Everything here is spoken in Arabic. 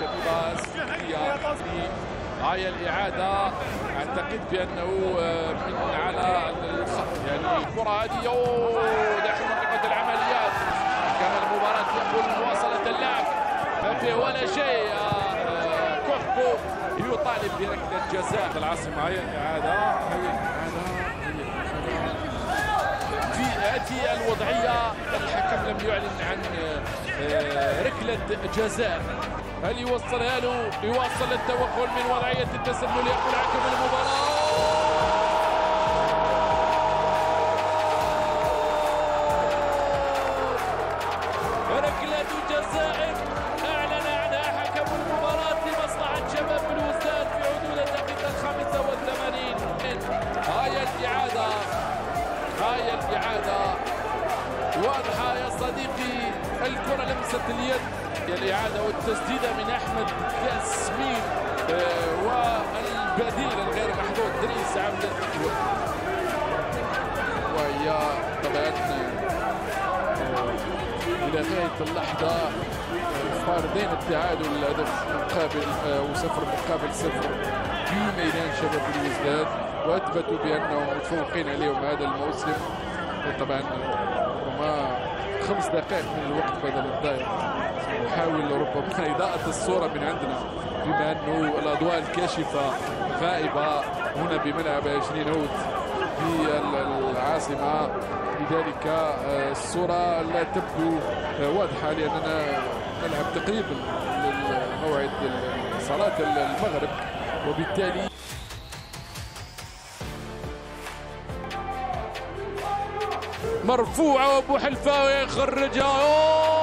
شبيبه سوريا هاي الإعادة أعتقد بأنه آه، من على الخط يعني الكرة هذه داخل منطقة العمليات. كما المباراة يقول مواصلة اللعب. ما فيه ولا شيء آه، كوكبو يطالب بركلة جزاء. العاصمة هي الإعادة هي الإعادة في هذه الوضعية الحكم لم يعلن عن آه، ركلة جزاء. هل يوصلها له يواصل التوغل من وضعية التسلل يقول حكم المباراة. ركلة جزاء. أعلن عنها حكم المباراة لمصلحة شباب بلوزداد في حدود الدقيقة الخامسة والثمانين. هاي الإعادة. هاي الإعادة. واضحة يا صديقي الكرة لمست اليد الإعادة والتسديدة من أحمد ياسمين آه، والبديل الغير محظوظ دريس عبد وهي طبعا إلى غاية اللحظة آه، فاردين التعادل الهدف مقابل آه، وصفر مقابل صفر في ميدان شباب الوزداد وأثبتوا بأنهم متفوقين عليهم هذا الموسم. طبعا ربما خمس دقائق من الوقت بدل الضائع نحاول ربما إضاءة الصورة من عندنا بما أنه الأضواء الكاشفة غائبة هنا بملعب 20 هوت في العاصمة. لذلك آه، الصورة لا تبدو واضحة لأننا نلعب تقريبا للموعد صلاة المغرب. وبالتالي مرفوعة وأبو حلفاوي يخرجها. أوه!